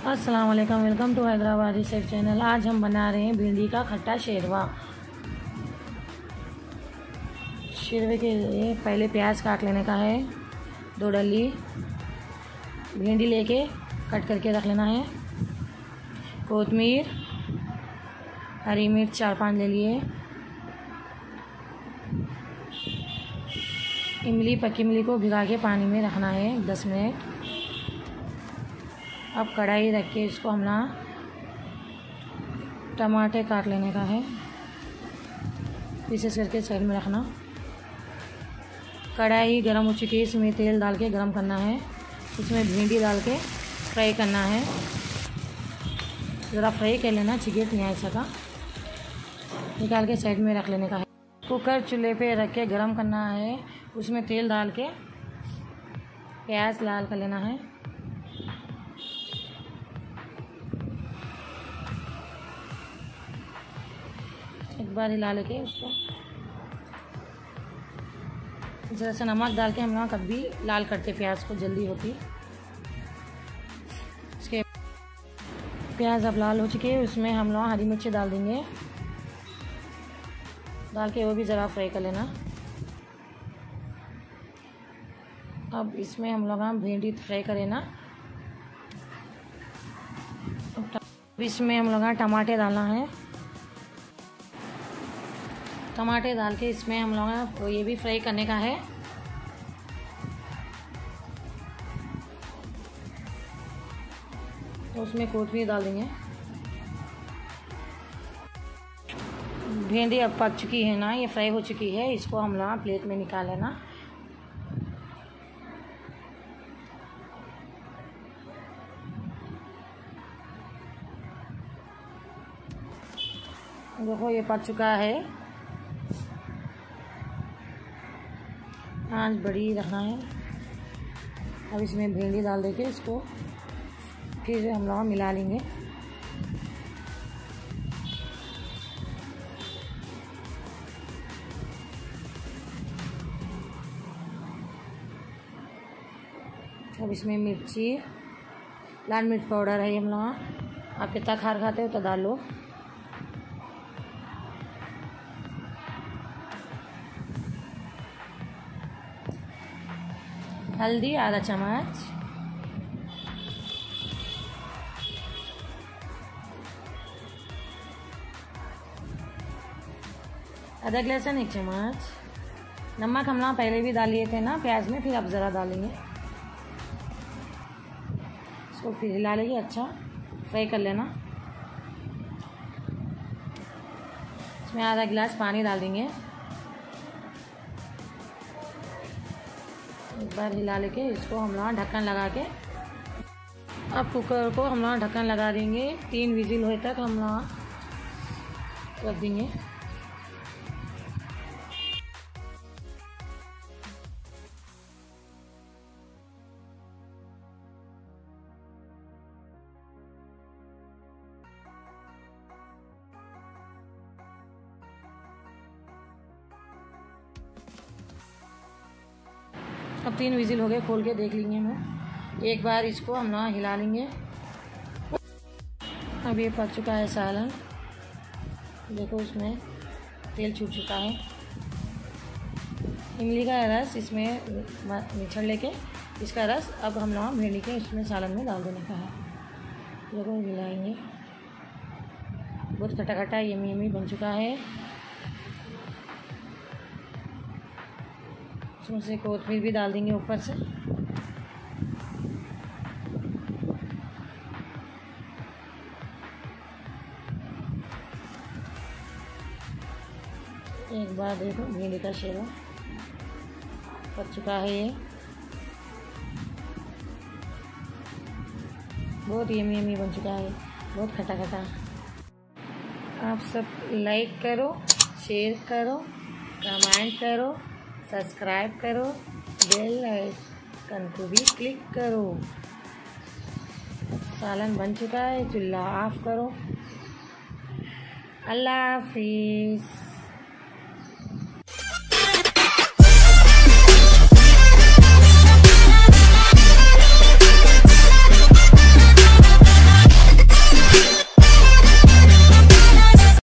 अस्सलाम वालेकुम welcome to Hyderabadi chef channel. आज हम बना रहे हैं भिंडी का खट्टा शेरवा। शेरवे के लिए पहले प्याज काट लेने का है, दो डली। भिंडी लेके कट करके रख लेना है। कोतमीर हरी मिर्च चार पाँच ले लिए। इमली पक्की इमली को भिगा के पानी में रखना है दस मिनट। अब कढ़ाई रख के इसको हम ना टमाटर काट लेने का है। पीसेस करके साइड में रखना। कढ़ाई गर्म हो चुकी है, इसमें तेल डाल के गर्म करना है। इसमें भिंडी डाल के फ्राई करना है। ज़रा फ्राई कर लेना चिकेट नहीं ऐसा का। निकाल के साइड में रख लेने का है। कुकर चूल्हे पे रख के गर्म करना है। उसमें तेल डाल के प्याज लाल कर लेना है। एक बार हिला लेके उसको। ज़रा सा नमक डाल के हम लोग कभी लाल करते प्याज को जल्दी होती। उसके प्याज अब लाल हो चुके हैं, उसमें हम लोग हरी मिर्ची डाल देंगे। डाल के वो भी ज़रा फ्राई कर लेना। अब इसमें हम लोग भिंडी फ्राई करें ना। अब इसमें हम लोग टमाटे डालना है। टमाटर डाल के इसमें हम लोग ये भी फ्राई करने का है। तो उसमें कोतमीर डाल देंगे। भिंडी अब पक चुकी है ना, ये फ्राई हो चुकी है, इसको हम लोग प्लेट में निकाल लेना देखो, ये पक चुका है। आँच बड़ी रखना है। अब इसमें भिंडी डाल देके इसको फिर हम लोग मिला लेंगे। अब इसमें मिर्ची, लाल मिर्च पाउडर है हम लोग। आप कितना खार खाते हो तो डाल। लो हल्दी, आधा चम्मच। अदरक लहसुन एक चम्मच। नमक हम लोग पहले भी डालिए थे ना, प्याज में, फिर अब ज़रा डालेंगे। इसको फिर हिला लेंगे अच्छा। फ्राई कर लेना। इसमें आधा गिलास पानी डाल देंगे। एक बार हिला लेके इसको हम लोग ढक्कन लगा के अब कुकर को हम लोग ढक्कन लगा देंगे। तीन विजिल होए तक हम लोग रख देंगे। अब तीन विजिल हो गए, खोल के देख लेंगे हम। एक बार इसको हम ना हिला लेंगे। अब ये पक चुका है सालन। देखो उसमें तेल छूट चुका है। इमली का रस इसमें निचड़ लेके इसका रस अब हम लोग भिंडी के इसमें सालन में डाल देने का है। देखो हिलाएँगे। बहुत खटा खटा यमी यमी बन चुका है। उसमें से कोतमीर भी डाल देंगे ऊपर से। एक बार देखो, भिंडी का शेरा। पक चुका है ये। बहुत यमी यमी बन चुका है। बहुत खटा खटा। आप सब लाइक करो शेयर करो कमेंट करो। सब्सक्राइब करो बेल आइकन को भी क्लिक करो। सालन बन चुका है, चूल्हा ऑफ़ करो। अल्लाह हाफिज़।